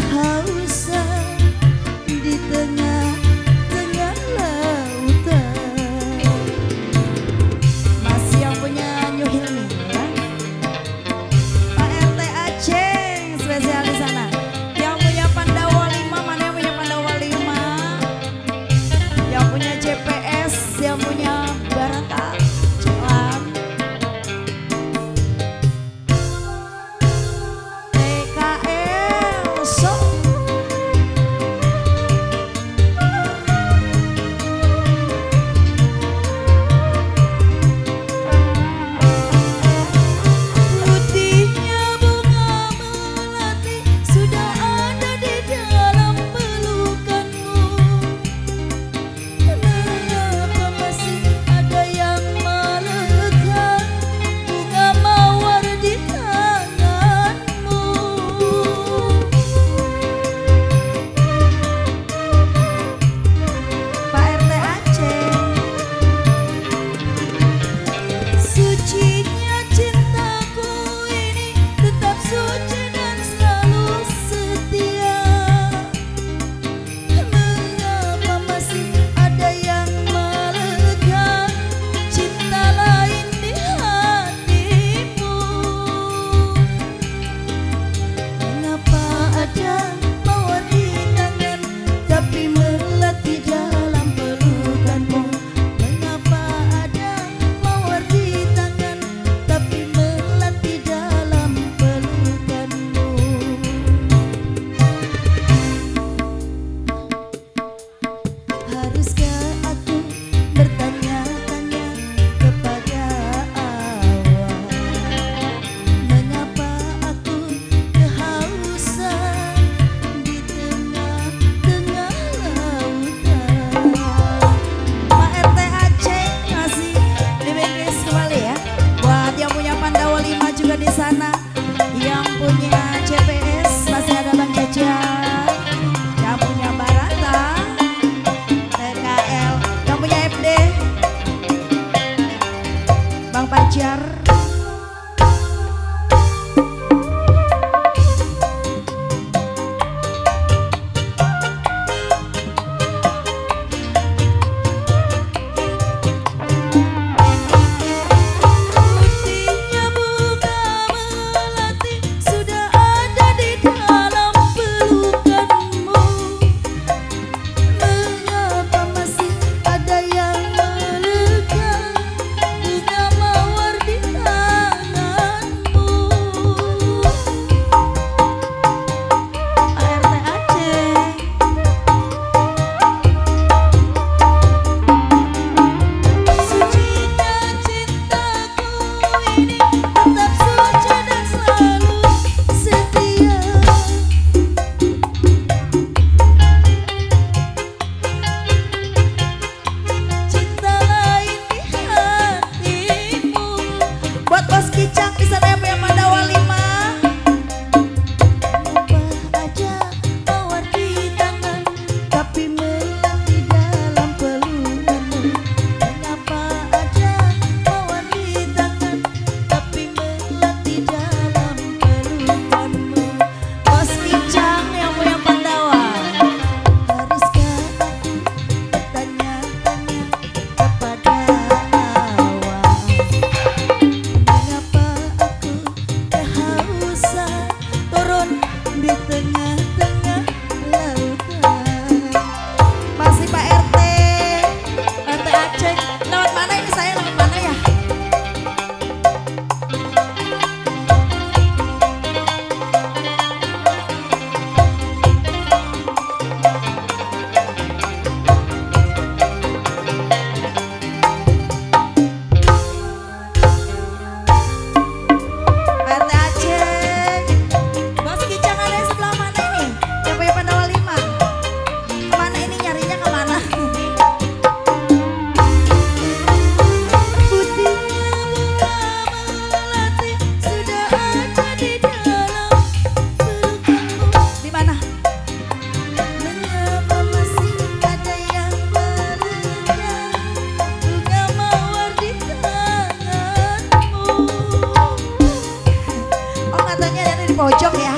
high. hari pojok ya.